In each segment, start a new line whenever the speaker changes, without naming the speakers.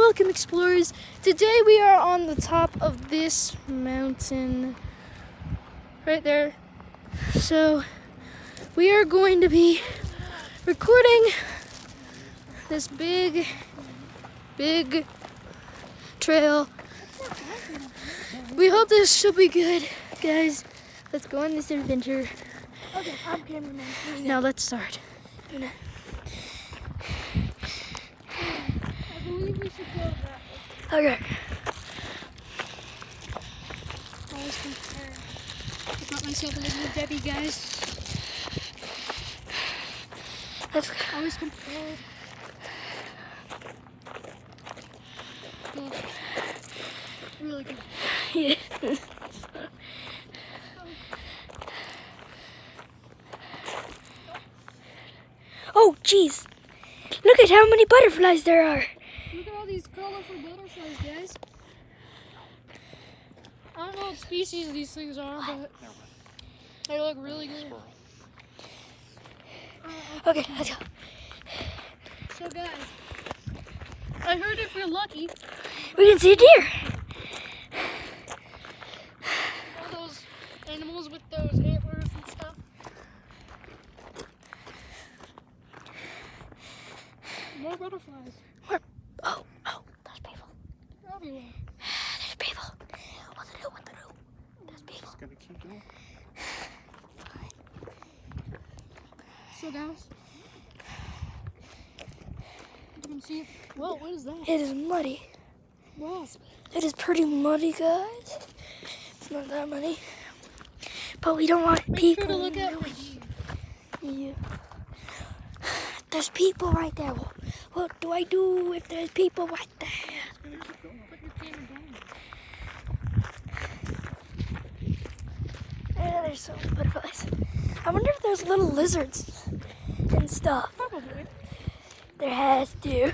Welcome, explorers. Today we are on the top of this mountain right there. So we are going to be recording this big, big trail. We hope this should be good, guys. Let's go on this adventure.
Okay, I'm cameraman.
Now let's start.
I believe we should go that way.
Okay.
Always compare. I got myself a little Debbie, guys.
Let's
Always compare. Yeah. Really good.
yeah. oh, jeez. Look at how many butterflies there are.
Look at all these colorful butterflies, guys. I don't know what species these things are, but they look really good. Uh,
Okay, let's go.
so, guys, I heard if you're lucky,
We can see a deer.
all those animals with those antlers and stuff. More butterflies
Where? Oh, oh, there's people.
everywhere.
There's people. What to do? What to do? There's people.
Gonna keep going.
So, guys, you can see. Whoa, what is that?
It is muddy.
Wasp.
It is pretty muddy, guys. It's not that muddy. But we don't want
Make
people.
sure to look for
Yeah. There's people right there. What, what do I do if there's people right there?
Put your camera down.
Yeah, there's so many butterflies. I wonder if there's little lizards stuff. There has to.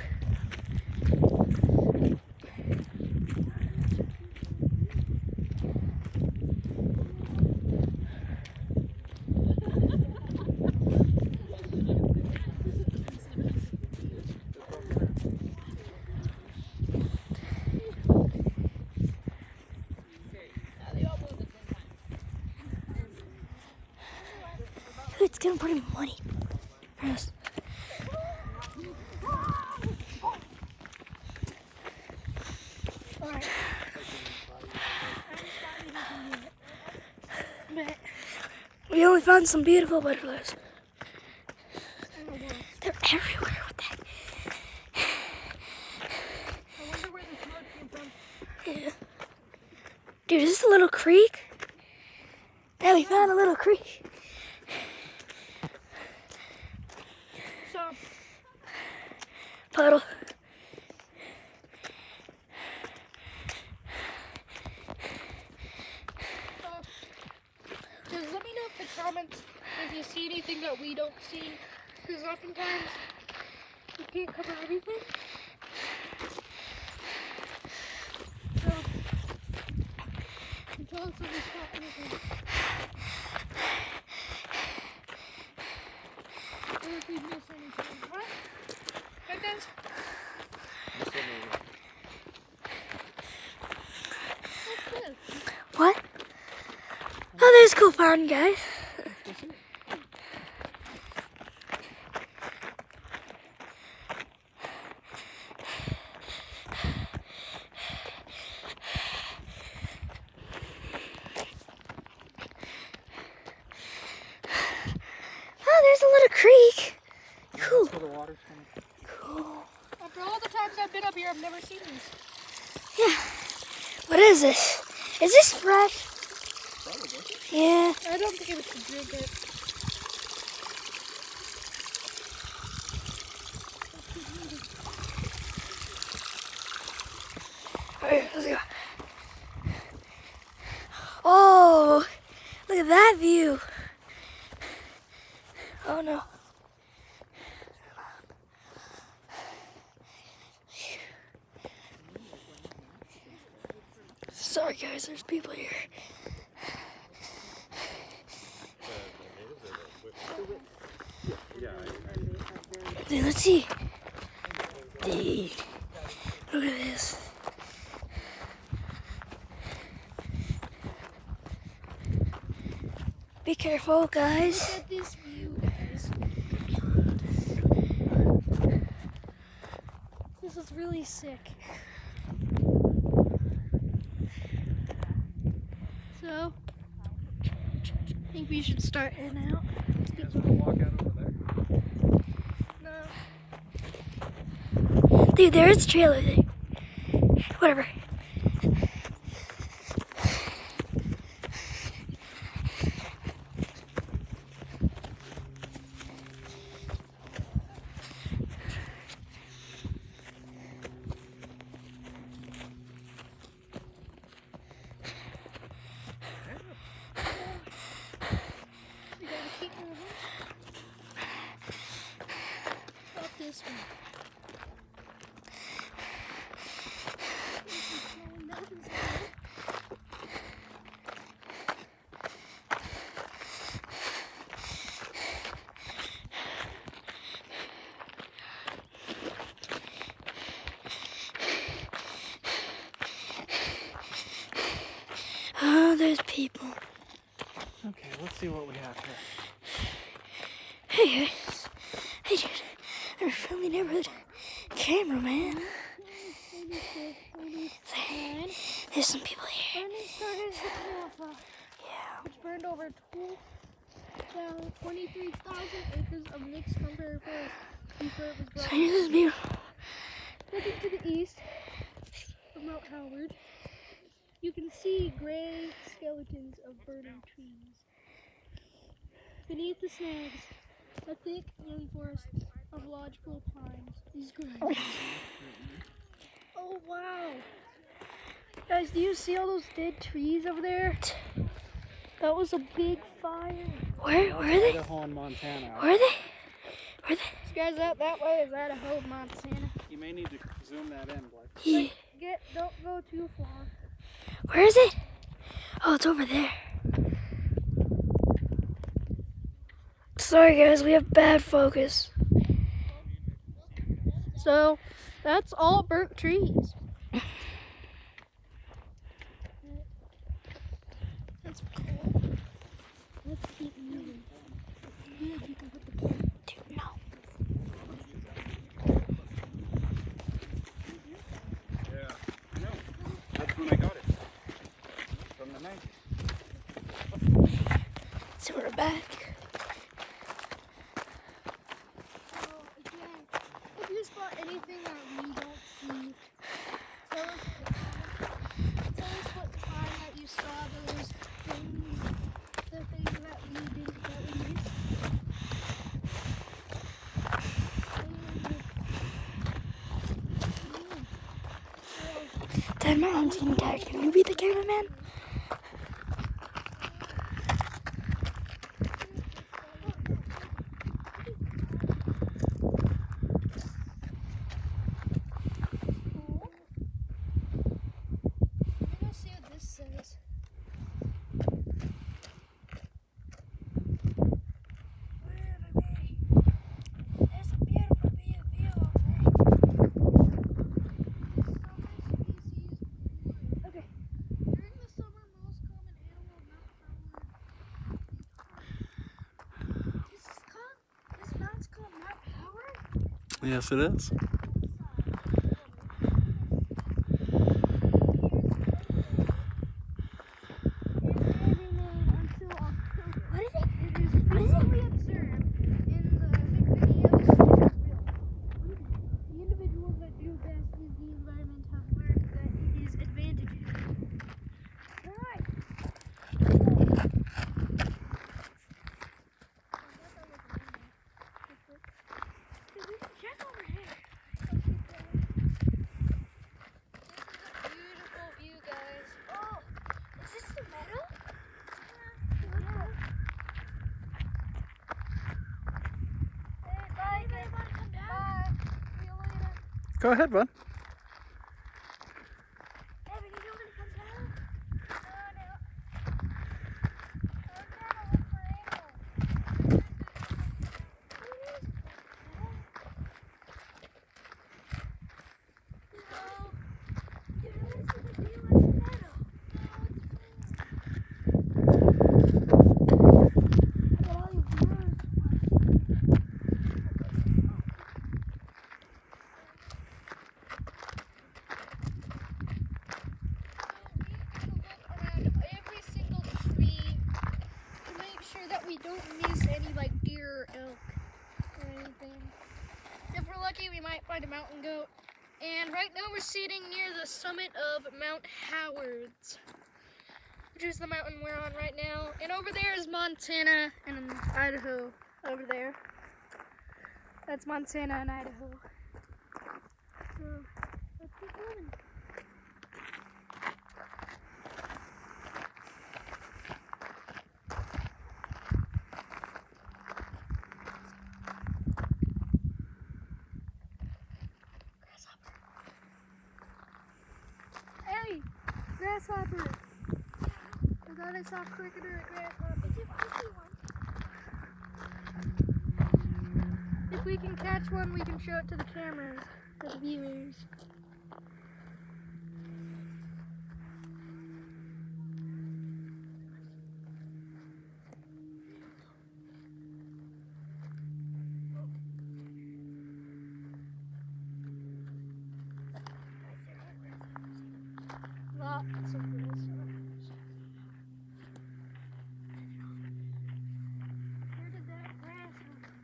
It's getting pretty muddy. Yes.
Alright. But,
We only found some beautiful butterflies. They're everywhere. What the heck?
I wonder where mud came from.
Yeah. Dude, is this a little creek? Yeah, we found a little creek.
So,
Puddle.
uh, just let me know in the comments if you see anything see. Because oftentimes you can't cover everything. So, us if we spot anything. Or if we miss anything. Right? Right, guys? That's good.
What? Oh, there's cool pond, guys. Oh, there's a little creek. Cool.
So water's coming.
Cool.
After all the times I've been up here, I've never seen these.
Yeah. What is this? Is this fresh?
Probably.
Yeah.
I don't think it was to drink it.
Alright, let's go. Oh, look at that view. Oh no. because there's people here. Dude, let's see. Dude, look at
this. Be careful, guys. This is really sick. So, I think we should start heading out.
You guys wanna walk out over there?
No.
Dude, there is a trailer there. Whatever.
We gotta keep moving. Up this one. Nothing's happening.
Oh, there's people.
Okay, let's see what we have here.
Hey, guys. Hey, dude. I'm a friendly neighborhood cameraman.
Nine.
There's some people here.
Burning the Napa,
Yeah.
which burned over two, uh, 23,000 acres of mixed timber forest before it was
So here's this beautiful.
Looking to the east of Mount Howard, you can see gray skeletons of burning trees. Beneath the snags, a thick young forest of lodgepole pines is growing. Oh wow! Guys, do you see all those dead trees over there? That was a big fire.
Where, where are they?
Idaho and Montana.
Where are they? Where are they?
Guys, out that way is Idaho, Montana.
You may need to zoom that in, Blake.
Yeah.
Get don't go too far.
Where is it? Oh, it's over there. Sorry, guys. We have bad focus.
So that's all burnt trees. That's cool. Let's keep moving. Yeah, you can put the camera.
Dude, no.
Yeah. I. That's when I got it. From the 90s.
So we're back.
So again, if you spot anything that we don't see, tell us. Tell us what time that you saw those things, the things that we didn't that we missed.
Can you be the cameraman?
Let me go see what this says.
There's a beautiful view, view over there.
Okay. During the summer, most common animal Mount Howard.
This is called, this mountain's called Mount Howard?
Yes, it is.
What is it?
It is frequently observed in the videos The individuals that do best with the environment have learned that it is advantageous. Right.
Check over here.
Beautiful view, guys.
Oh, is this the meadow?
Hey, bye, guys. Bye. See you later.
Go ahead, bud.
Evan, you want me to come down?
don't miss any like deer or elk or anything. If we're lucky, we might find a mountain goat. And right now we're sitting near the summit of Mount Howards, which is the mountain we're on right now. And over there is Montana and Idaho over there. That's Montana and Idaho. So let's keep moving. Grasshopper. Hey, grasshopper. I thought I saw cricket or a grasshopper. If we can catch one, we can show it to the cameras, to the viewers. Lots of grasshoppers. Where did that grasshopper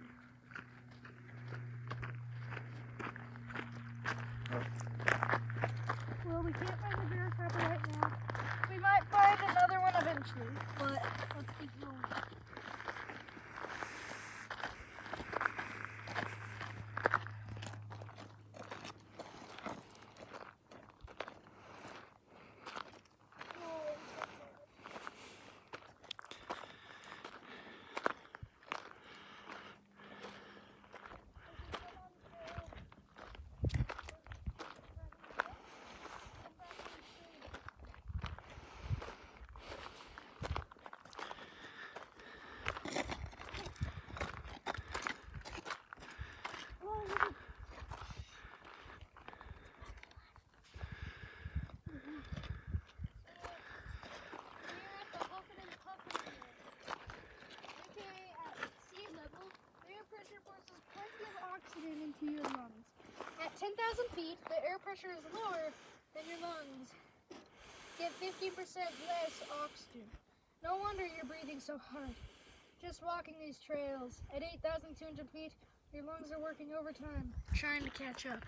Grasshopper right now. We might find another one eventually, but let's keep going. oxygen into your lungs. At 10,000 feet, the air pressure is lower than your lungs. Get 50% less oxygen. No wonder you're breathing so hard. Just walking these trails. At 8,200 feet, your lungs are working overtime, trying to catch up.